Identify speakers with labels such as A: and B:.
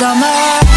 A: summer.